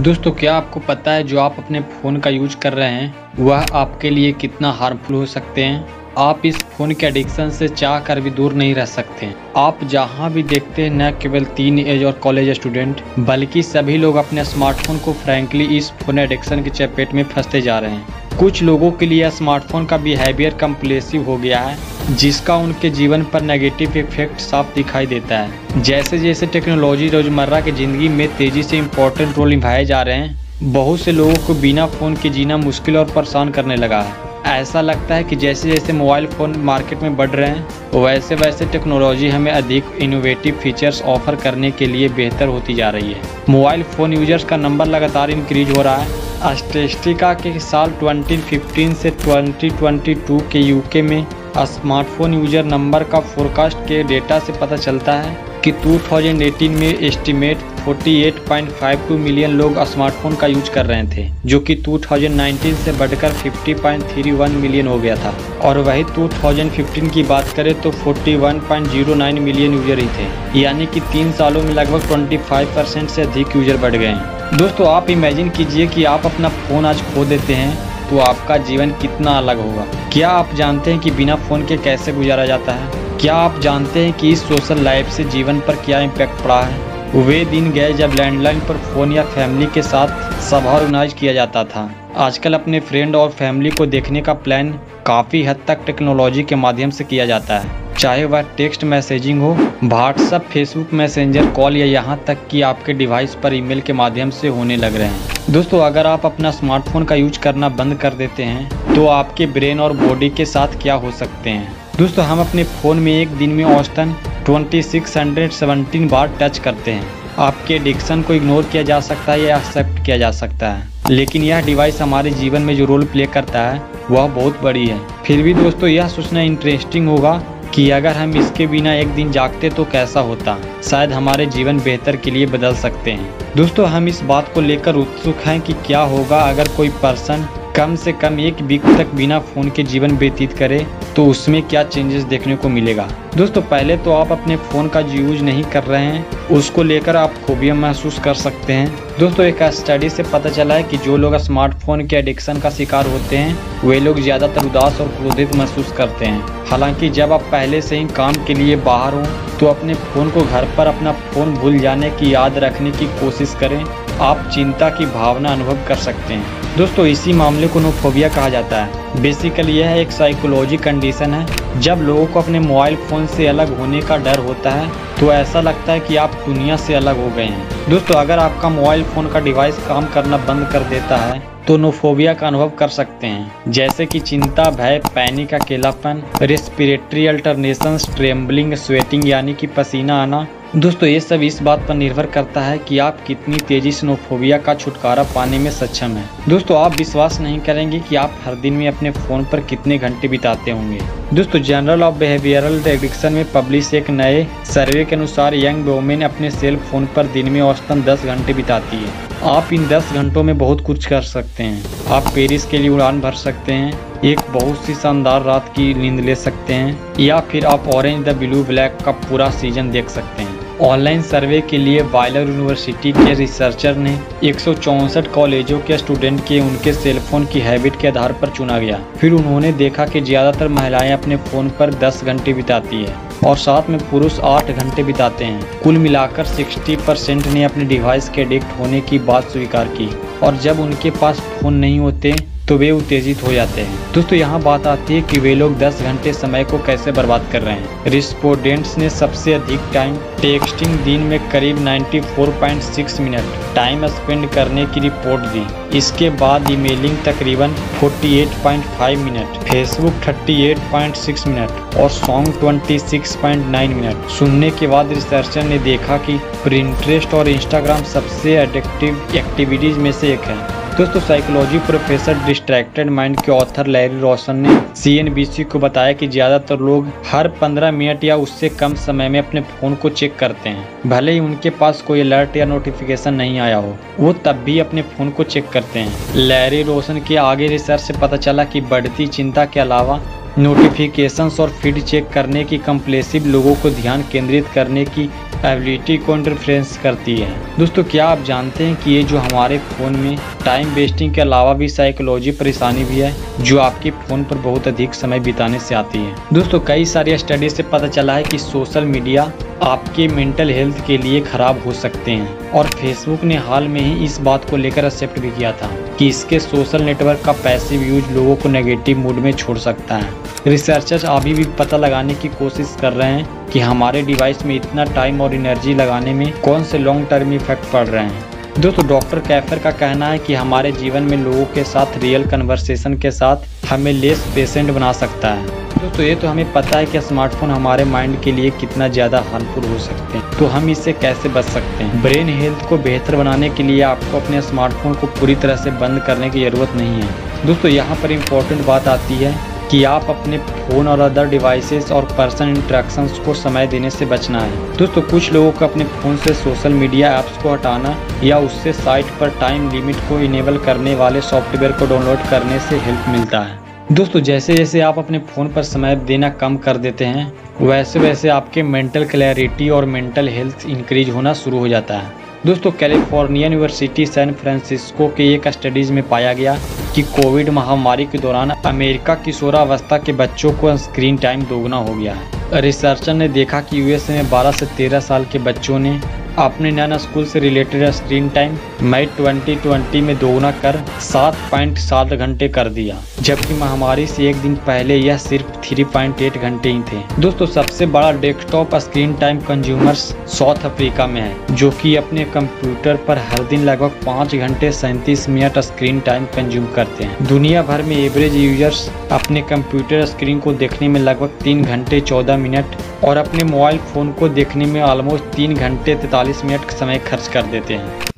दोस्तों, क्या आपको पता है जो आप अपने फ़ोन का यूज़ कर रहे हैं? वह आपके लिए कितना हार्मफुल हो सकते हैं? आप इस फ़ोन के एडिक्शन से चाह कर भी दूर नहीं रह सकते आप जहाँ भी देखते हैं, न केवल तीन एज और कॉलेज स्टूडेंट बल्कि सभी लोग अपने स्मार्टफ़ोन को फ्रैंकली इस फ़ोन एडिक्शन के चपेट में फंसते जा रहे हैं। कुछ लोगों के लिए स्मार्टफ़ोन का बिहेवियर कम्प्लेसिव हो गया है, जिसका उनके जीवन पर नेगेटिव इफ़ेक्ट साफ़ दिखाई देता है। जैसे जैसे टेक्नोलॉजी रोज़मर्रा की ज़िंदगी में तेज़ी से इम्पोर्टेंट रोल निभाए जा रहे हैं, बहुत से लोगों को बिना फ़ोन के जीना मुश्किल और परेशान करने लगा है। ऐसा लगता है कि जैसे जैसे मोबाइल फ़ोन मार्केट में बढ़ रहे हैं, वैसे वैसे टेक्नोलॉजी हमें अधिक इनोवेटिव फीचर्स ऑफ़र करने के लिए बेहतर होती जा रही है। मोबाइल फ़ोन यूज़र्स का नंबर लगातार इंक्रीज हो रहा है। स्टेस्टिका के साल 2015 से 2022 के यूके में स्मार्टफ़ोन यूज़र नंबर का फोरकास्ट के डेटा से पता चलता है कि 2018 में एस्टिमेट 48.52 मिलियन लोग स्मार्टफ़ोन का यूज़ कर रहे थे, जो कि 2019 से बढ़कर 50.31 मिलियन हो गया था। और वही 2015 की बात करें तो 41.09 मिलियन यूज़र ही थे, यानी कि तीन सालों में लगभग 25 परसेंट से अधिक यूज़र बढ़ गए हैं। दोस्तों, आप इमेजिन कीजिए कि आप अपना फ़ोन आज खो देते हैं तो आपका जीवन कितना अलग होगा। क्या आप जानते हैं कि बिना फ़ोन के कैसे गुजारा जाता है? क्या आप जानते हैं कि इस सोशल लाइफ से जीवन पर क्या इम्पैक्ट पड़ा है? वे दिन गए जब लैंडलाइन पर फ़ोन या फैमिली के साथ सभा ऑर्गेनाइज किया जाता था। आजकल अपने फ्रेंड और फैमिली को देखने का प्लान काफ़ी हद तक टेक्नोलॉजी के माध्यम से किया जाता है। चाहे वह टेक्स्ट मैसेजिंग हो व्हाट्सअप फेसबुक मैसेंजर कॉल या यहाँ तक कि आपके डिवाइस पर ईमेल के माध्यम से होने लग रहे हैं। दोस्तों, अगर आप अपना स्मार्टफ़ोन का यूज़ करना बंद कर देते हैं तो आपके ब्रेन और बॉडी के साथ क्या हो सकते हैं? दोस्तों, हम अपने फ़ोन में एक दिन में औसतन 2617 बार टच करते हैं। आपके एडिक्शन को इग्नोर किया जा सकता है या एक्सेप्ट किया जा सकता है। लेकिन यह डिवाइस हमारे जीवन में जो रोल प्ले करता है, वह बहुत बड़ी है। फिर भी दोस्तों, यह सोचना इंटरेस्टिंग होगा कि अगर हम इसके बिना एक दिन जागते तो कैसा होता? शायद हमारे जीवन बेहतर के लिए बदल सकते हैं। दोस्तों, हम इस बात को लेकर उत्सुक हैं कि क्या होगा अगर कोई पर्सन कम से कम एक वीक तक बिना फ़ोन के जीवन व्यतीत करे। तो उसमें क्या चेंजेस देखने को मिलेगा? दोस्तों, पहले तो आप अपने फ़ोन का यूज़ नहीं कर रहे हैं, उसको लेकर आप खूबियाँ महसूस कर सकते हैं। दोस्तों, एक स्टडी से पता चला है कि जो लोग स्मार्टफ़ोन के एडिक्शन का शिकार होते हैं, वे लोग ज़्यादातर उदास और क्रोधित महसूस करते हैं। हालाँकि जब आप पहले से ही काम के लिए बाहर हों तो अपने फ़ोन को घर पर अपना फ़ोन भूल जाने की याद रखने की कोशिश करें। आप चिंता की भावना अनुभव कर सकते हैं। दोस्तों, इसी मामले को नोफोबिया कहा जाता है। बेसिकली यह एक साइकोलॉजी कंडीशन है। जब लोगों को अपने मोबाइल फ़ोन से अलग होने का डर होता है तो ऐसा लगता है कि आप दुनिया से अलग हो गए हैं। दोस्तों, अगर आपका मोबाइल फ़ोन का डिवाइस काम करना बंद कर देता है तो नोफोबिया का अनुभव कर सकते हैं। जैसे कि चिंता, भय, पैनिक, अकेलापन रेस्पिरेटरी अल्टरनेशन ट्रेम्बलिंग स्वेटिंग यानी कि पसीना आना दोस्तों, ये सब इस बात पर निर्भर करता है कि आप कितनी तेज़ी से नोफोबिया का छुटकारा पाने में सक्षम हैं। दोस्तों, आप विश्वास नहीं करेंगे कि आप हर दिन में अपने फ़ोन पर कितने घंटे बिताते होंगे। दोस्तों जनरल ऑफ़ बिहेवियरल एडिक्शन में पब्लिश एक नए सर्वे के अनुसार यंग वोमेन अपने सेल फ़ोन पर दिन में औसतन 10 घंटे बिताती है। आप इन 10 घंटों में बहुत कुछ कर सकते हैं। आप पेरिस के लिए उड़ान भर सकते हैं, एक बहुत सी शानदार रात की नींद ले सकते हैं, या फिर आप ऑरेंज द ब्लू ब्लैक का पूरा सीज़न देख सकते हैं। ऑनलाइन सर्वे के लिए वायलर यूनिवर्सिटी के रिसर्चर ने एक कॉलेजों के स्टूडेंट के उनके सेलफोन की हैबिट के आधार पर चुना गया। फिर उन्होंने देखा कि ज़्यादातर महिलाएँ अपने फ़ोन पर 10 घंटे बिताती है। और साथ में पुरुष आठ घंटे बिताते हैं। कुल मिलाकर 60 परसेंट ने अपने डिवाइस के एडिक्ट होने की बात स्वीकार की और जब उनके पास फ़ोन नहीं होते तो वे उत्तेजित हो जाते हैं। दोस्तों, यहाँ बात आती है कि वे लोग 10 घंटे समय को कैसे बर्बाद कर रहे हैं। रिस्पोडेंट्स ने सबसे अधिक टाइम टेक्सटिंग दिन में करीब 94.6 मिनट टाइम स्पेंड करने की रिपोर्ट दी। इसके बाद ईमेलिंग तकरीबन 48.5 मिनट फेसबुक 38.6 मिनट और सॉन्ग 26.9 मिनट। सुनने के बाद रिसर्चर ने देखा कि प्रिंट्रेस्ट और इंस्टाग्राम सबसे एडिक्टिव एक्टिविटीज़ में से एक है। दोस्तों साइकोलॉजी प्रोफेसर डिस्ट्रैक्टेड माइंड के ऑथर लैरी रोशन ने सीएनबीसी को बताया कि ज़्यादातर लोग हर 15 मिनट या उससे कम समय में अपने फ़ोन को चेक करते हैं। भले ही उनके पास कोई अलर्ट या नोटिफिकेशन नहीं आया हो, वो तब भी अपने फ़ोन को चेक करते हैं। लैरी रोशन के आगे रिसर्च से पता चला कि बढ़ती चिंता के अलावा नोटिफिकेशंस और फ़ीड चेक करने की कंप्लेसिव लोगों को ध्यान केंद्रित करने की एबिलिटी को इंटरफ्रेंस करती है। दोस्तों, क्या आप जानते हैं कि ये जो हमारे फ़ोन में टाइम वेस्टिंग के अलावा भी साइकोलॉजी परेशानी भी है, जो आपके फ़ोन पर बहुत अधिक समय बिताने से आती है? दोस्तों, कई सारी स्टडी से पता चला है कि सोशल मीडिया आपके मेंटल हेल्थ के लिए खराब हो सकते हैं। और फेसबुक ने हाल में ही इस बात को लेकर एक्सेप्ट भी किया था कि इसके सोशल नेटवर्क का पैसिव यूज़ लोगों को नेगेटिव मूड में छोड़ सकता है। रिसर्चर्स अभी भी पता लगाने की कोशिश कर रहे हैं कि हमारे डिवाइस में इतना टाइम और एनर्जी लगाने में कौन से लॉन्ग टर्म इफ़ेक्ट पड़ रहे हैं। दोस्तों डॉक्टर कैफर का कहना है कि हमारे जीवन में लोगों के साथ रियल कन्वर्सेशन के साथ हमें लेस पेशेंट बना सकता है। दोस्तों, ये तो हमें पता है कि स्मार्टफ़ोन हमारे माइंड के लिए कितना ज़्यादा हार्मफुल हो सकते हैं। तो हम इससे कैसे बच सकते हैं? ब्रेन हेल्थ को बेहतर बनाने के लिए आपको अपने स्मार्टफ़ोन को पूरी तरह से बंद करने की ज़रूरत नहीं है। दोस्तों, यहाँ पर इम्पोर्टेंट बात आती है कि आप अपने फ़ोन और अदर डिवाइसेस और पर्सनल इंट्रैक्शंस को समय देने से बचना है। दोस्तों, कुछ लोगों को अपने फ़ोन से सोशल मीडिया ऐप्स को हटाना या उससे साइट पर टाइम लिमिट को इनेबल करने वाले सॉफ्टवेयर को डाउनलोड करने से हेल्प मिलता है। दोस्तों, जैसे जैसे आप अपने फ़ोन पर समय देना कम कर देते हैं, वैसे वैसे आपके मेंटल क्लैरिटी और मेंटल हेल्थ इंक्रीज होना शुरू हो जाता है। दोस्तों कैलिफ़ोर्निया यूनिवर्सिटी सैन फ्रांसिस्को के एक स्टडीज़ में पाया गया कि कोविड महामारी के दौरान अमेरिका की किशोरावस्था के बच्चों को स्क्रीन टाइम दोगुना हो गया है। रिसर्चर ने देखा कि यूएस में 12 से 13 साल के बच्चों ने अपने नैन स्कूल से रिलेटेड स्क्रीन टाइम मई 2020 में दोगुना कर सात पॉइंट सात घंटे कर दिया, जबकि महामारी से एक दिन पहले यह सिर्फ़ 3.8 घंटे ही थे। दोस्तों, सबसे बड़ा desktop screen time consumers South Africa में है, जो कि अपने कंप्यूटर पर हर दिन लगभग पाँच घंटे सैंतीस मिनट स्क्रीन टाइम कंज्यूम करते हैं। दुनिया भर में एवरेज यूज़र्स अपने कंप्यूटर स्क्रीन को देखने में लगभग तीन घंटे चौदह मिनट और अपने मोबाइल फ़ोन को देखने में ऑलमोस्ट तीन घंटे तैतालीस मिनट समय खर्च कर देते हैं।